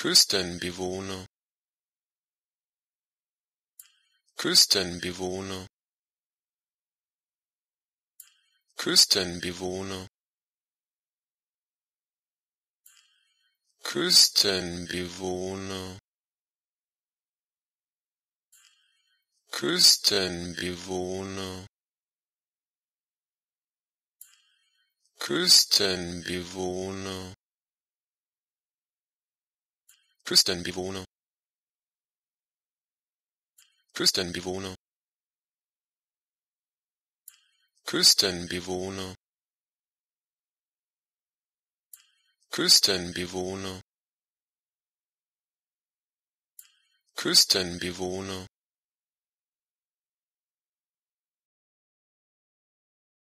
Küstenbewohner. Küstenbewohner. Küstenbewohner. Küstenbewohner. Küstenbewohner. Küstenbewohner Küstenbewohner. Küstenbewohner. Küstenbewohner. Küstenbewohner. Küstenbewohner